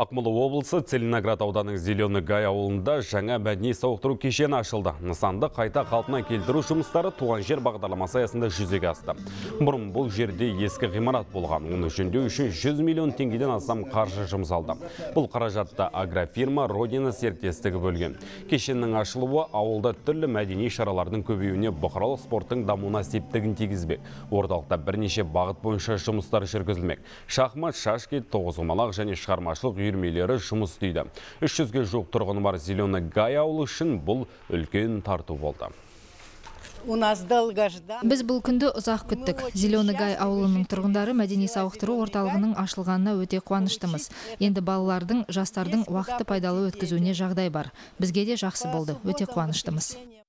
Ақмола облысы Целиноград ауданының Зеленый Гай ауылында жаңа мәдени сауықтыру кешені ашылды. Нысанды қайта қалпына келтіру жұмыстары туған жер бағдарламасы аясында жүзеге асты. Бұрын бұл жерде ескі ғимарат болған. Оны жөндеу үшін 100 миллион теңгеден астам қаржы жұмсалды. Бұл қаражатты агрофирма Родина серіктестігі бөлген. Кешеннің ашылуы ауылда түрлі мәдени шаралардың көбеюіне бұқаралық спорттың дамуына септігін тигізбек. Орталықта бірнеше бағыт бойынша жұмыстар жүргізілмек. Шахмат, шашки, тоғызқұмалақ және шығармашылық үйірмелері жұмыс істейді. 300-ге жоқ тұрғыны бар Зеленый Гай ауылы үшін бұл үлкен тарту болды. Біз бұл күнді ұзақ күттік. Зеленый Гай ауылының тұрғындары мәдени сауықтыру орталығының ашылғанына өте қуаныштымыз. Енді балалардың, жастардың уақытты пайдалы өткізуіне жағдай бар. Бізге де жақсы болды. Өте қуаныштымыз.